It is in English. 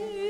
see.